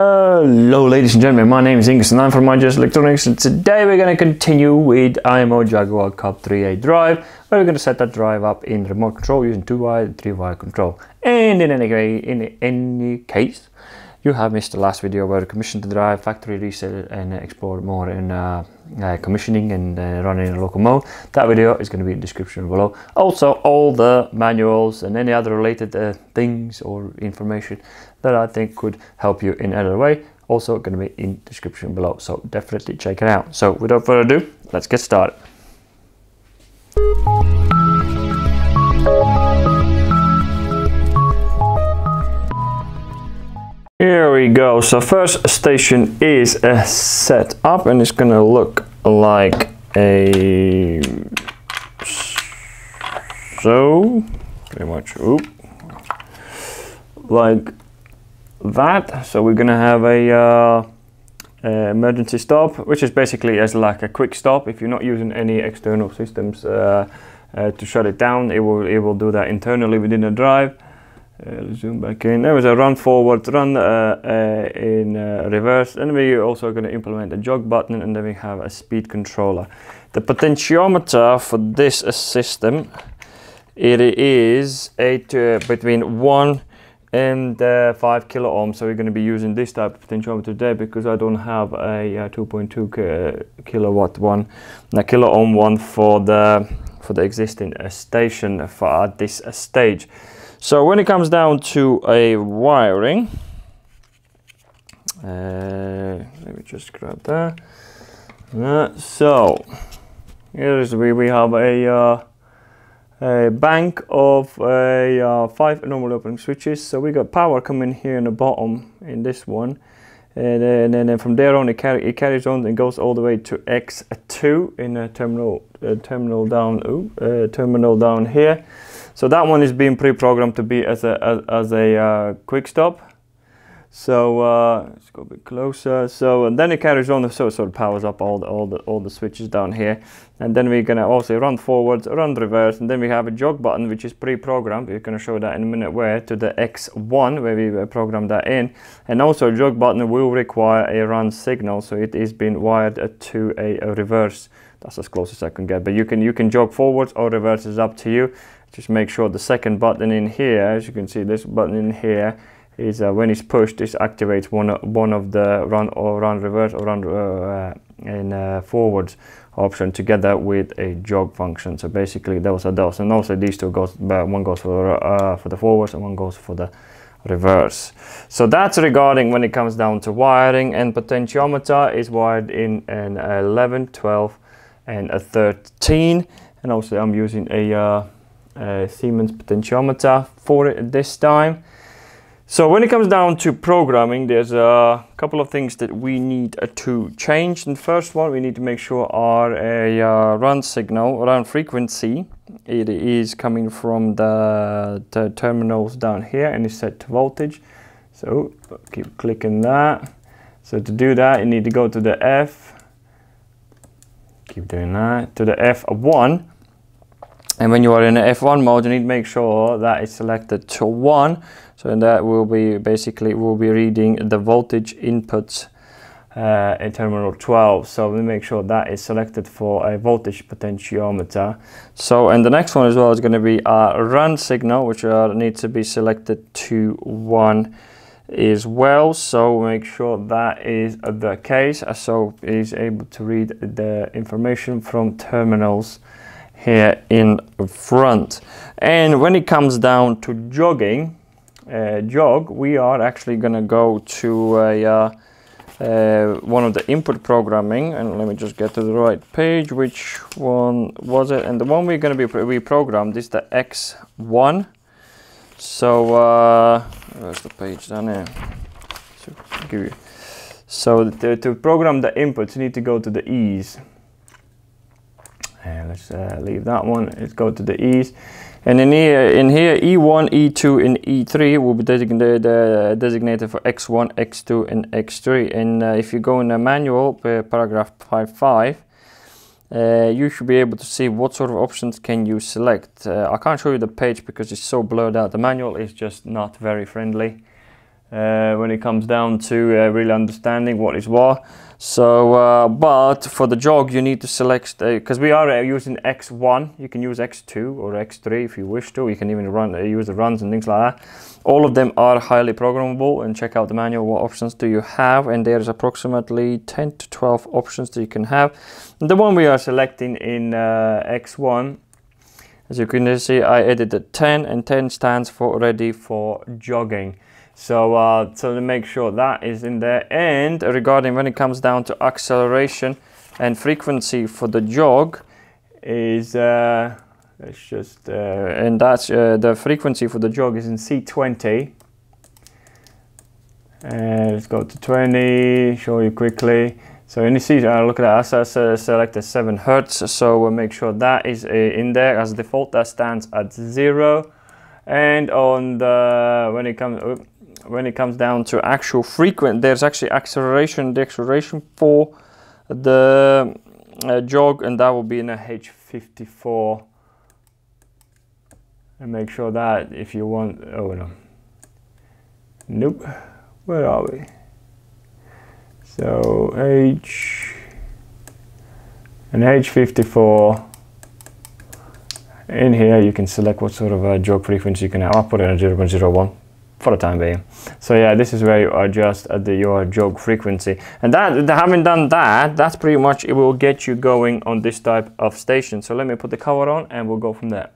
Hello ladies and gentlemen, my name is Ingus and I'm from IGS Electronics and today we're going to continue with IMO Jaguar Cub 3A drive where we're going to set that drive up in remote control using 2-wire and 3-wire control. And in any, way, in any case you have missed the last video where I commissioned the drive, factory reset and explored more in uh, uh, commissioning and uh, running in a local mode. That video is going to be in the description below. Also all the manuals and any other related uh, things or information that I think could help you in other way also going to be in description below so definitely check it out. So without further ado let's get started. Here we go. So first station is uh, set up and it's gonna look like a so pretty much oop, like that. So we're gonna have a uh, emergency stop, which is basically as like a quick stop. If you're not using any external systems uh, uh, to shut it down, it will it will do that internally within the drive. Uh, zoom back in. There was a run forward, run uh, uh, in reverse. And we're also going to implement a jog button and then we have a speed controller. The potentiometer for this system, it is eight, between 1 and uh, 5 kilo ohms so we're going to be using this type of potentiometer today because I don't have a, a 2.2 kilowatt one a kilo ohm one for the for the existing uh, station for at this uh, stage so when it comes down to a wiring, uh, let me just grab that. Uh, so here's we we have a, uh, a bank of a uh, five normal opening switches. So we got power coming here in the bottom in this one. And then, and then from there on it, carry, it carries on and goes all the way to X2 in a terminal terminal down ooh, uh, terminal down here. So that one is being pre-programmed to be as a as, as a uh, quick stop. So uh, let's go a bit closer. So and then it carries on, so it sort of powers up all the all the all the switches down here. And then we're gonna also run forwards, run reverse, and then we have a jog button which is pre-programmed. We're gonna show that in a minute where to the X1 where we uh, program that in. And also jog button will require a run signal, so it is being wired to a, a reverse. That's as close as I can get. But you can you can jog forwards or reverse is up to you just make sure the second button in here as you can see this button in here is uh, when it's pushed this activates one one of the run or run reverse or run uh, in uh, forwards option together with a jog function. So basically those are those. And also these two goes uh, one goes for uh, for the forwards and one goes for the reverse. So that's regarding when it comes down to wiring. And potentiometer is wired in an 11 12 and a 13 and also I'm using a uh, uh, Siemens potentiometer for it at this time. So when it comes down to programming, there's a couple of things that we need uh, to change. And first one, we need to make sure our a uh, run signal, run frequency, it is coming from the, the terminals down here and is set to voltage. So keep clicking that. So to do that, you need to go to the F, keep doing that, to the F1 and when you are in F1 mode you need to make sure that it's selected to 1 so that will be basically we'll be reading the voltage inputs uh, in terminal 12 so we make sure that is selected for a voltage potentiometer. So and the next one as well is going to be a run signal which uh, needs to be selected to 1 as well. So make sure that is the case. So is able to read the information from terminals here in front. And when it comes down to jogging, uh, jog, we are actually going to go to a, uh, uh, one of the input programming. And let me just get to the right page which one was it? And the one we're going to be reprogrammed is the x1 so uh where's the page? Down here. So give you. So to, to program the inputs you need to go to the E's and let's uh, leave that one. Let's go to the E's. And in here, in here, E1, E2, and E3 will be designated, uh, designated for X1, X2, and X3. And uh, if you go in the manual, uh, paragraph 5.5, uh, you should be able to see what sort of options can you select. Uh, I can't show you the page because it's so blurred out. The manual is just not very friendly. uh, when it comes down to really understanding what is what. So, uh, but for the jog, you need to select because we are uh, using X1. You can use X2 or X3 if you wish to. You can even run uh, use the runs and things like that. All of them are highly programmable. And check out the manual. What options do you have? And there's approximately 10 to 12 options that you can have. And the one we are selecting in uh, X1 as you can see I edited 10 and 10 stands for ready for jogging so, uh, so to make sure that is in there. And regarding when it comes down to acceleration and frequency for the jog is, uh, let's just, uh, and that's uh, the frequency for the jog is in C20. And let's go to 20, show you quickly. So in the C, uh, look at that, I uh, selected 7 Hertz, so we'll make sure that is uh, in there as default, that stands at 0. And on the, when it comes, when it comes down to actual frequent, there's actually acceleration, the acceleration for the uh, jog, and that will be in a H54. And make sure that if you want, oh no, nope, where are we? So H and H54 in here you can select what sort of a jog frequency you can have. I'll put it at 0.01 for the time being. So yeah, this is where you adjust the, your jog frequency. And that, having done that, that's pretty much, it will get you going on this type of station. So let me put the cover on and we'll go from there.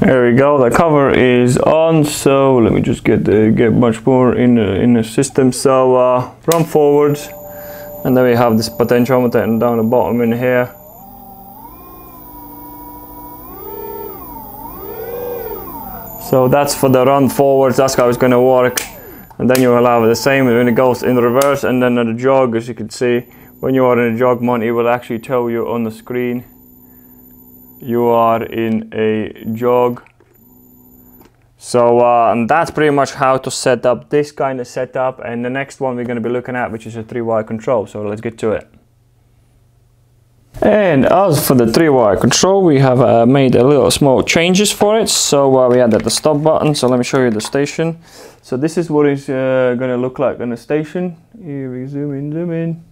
There we go, the cover is on, so let me just get the, get much more in the, in the system. So uh, run forward, and then we have this potentiometer down the bottom in here. So that's for the run forwards, that's how it's going to work. And then you will have the same when it goes in reverse and then the jog, as you can see, when you are in a jog mode, it will actually tell you on the screen you are in a jog. So uh, and that's pretty much how to set up this kind of setup. And the next one we're going to be looking at, which is a three-wire control. So let's get to it. And as for the three-wire control, we have uh, made a little small changes for it. So uh, we added the stop button. So let me show you the station. So this is what it's uh, going to look like on the station. Here we zoom in, zoom in.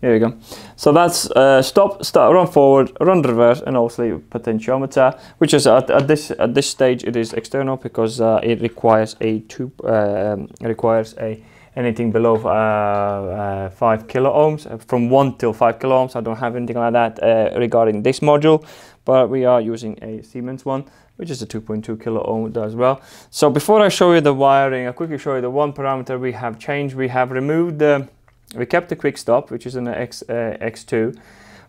Here we go. So that's uh, stop, start, run forward, run reverse, and also potentiometer, which is at, at this at this stage it is external because uh, it requires a two uh, requires a anything below uh, uh, 5 kilo ohms uh, from 1 till 5 kilo ohms. I don't have anything like that uh, regarding this module but we are using a Siemens one which is a 2.2 kilo ohm as well. So before I show you the wiring I'll quickly show you the one parameter we have changed. We have removed the we kept the quick stop which is an X, uh, X2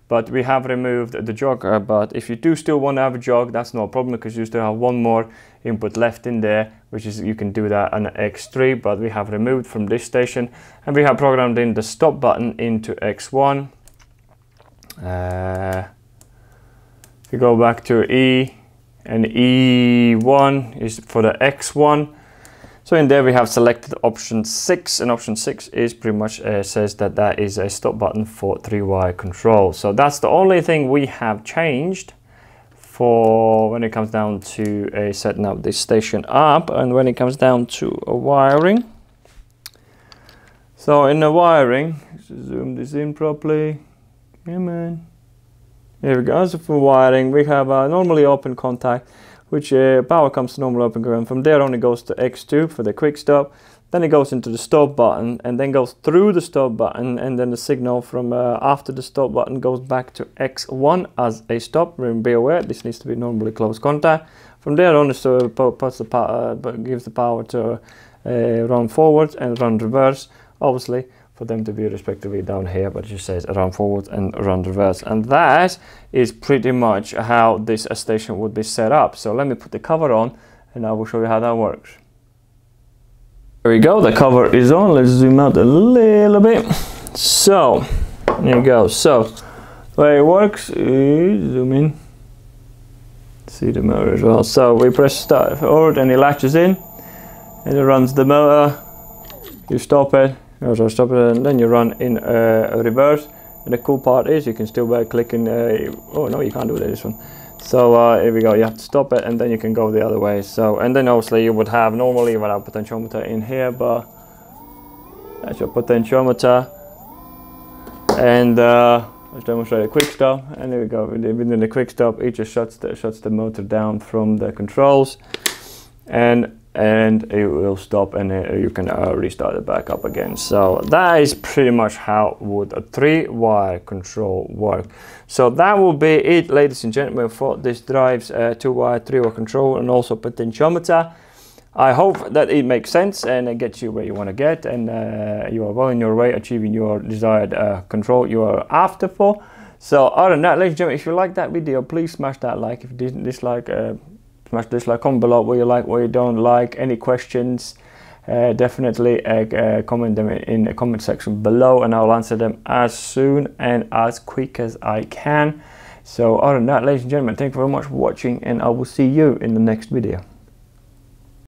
but we have removed the jog uh, but if you do still want to have a jog that's no problem because you still have one more input left in there which is you can do that on X3 but we have removed from this station and we have programmed in the stop button into X1 uh, if you go back to E and E1 is for the X1 so in there we have selected option 6 and option 6 is pretty much uh, says that that is a stop button for three-wire control. So that's the only thing we have changed for when it comes down to uh, setting up this station up and when it comes down to a wiring. So in the wiring, zoom this in properly. Come on. Here we go. So for wiring, we have a normally open contact which uh, power comes to normal open current. From there on it goes to X2 for the quick stop. Then it goes into the stop button and then goes through the stop button and then the signal from uh, after the stop button goes back to X1 as a stop. Be aware this needs to be normally close contact. From there on it uh, puts the power, uh, gives the power to uh, run forward and run reverse obviously for them to be respectively down here but it just says run forward and run reverse. And that is pretty much how this station would be set up. So let me put the cover on and I will show you how that works. There we go. The cover is on. Let's zoom out a little bit. So there you go. So the way it works is zoom in. See the motor as well. So we press start forward and it latches in. And it runs the motor you stop it so stop it and then you run in uh, reverse and the cool part is you can still by clicking uh, oh no you can't do this one So uh, here we go, you have to stop it and then you can go the other way. So, and then obviously you would have normally without potentiometer in here, but that's your potentiometer. And uh, let's demonstrate a quick stop. And there we go, within the quick stop, it just shuts the, shuts the motor down from the controls. And and it will stop and uh, you can uh, restart it back up again. So that is pretty much how would a three wire control work. So that will be it ladies and gentlemen for this drive's uh, two wire three wire control and also potentiometer. I hope that it makes sense and it gets you where you want to get and uh, you are well in your way achieving your desired uh, control you are after for. So other than that ladies and gentlemen if you like that video please smash that like. If you didn't dislike smash dislike comment below what you like what you don't like any questions uh, definitely uh, uh, comment them in the comment section below and I'll answer them as soon and as quick as I can. So other than that ladies and gentlemen thank you very much for watching and I will see you in the next video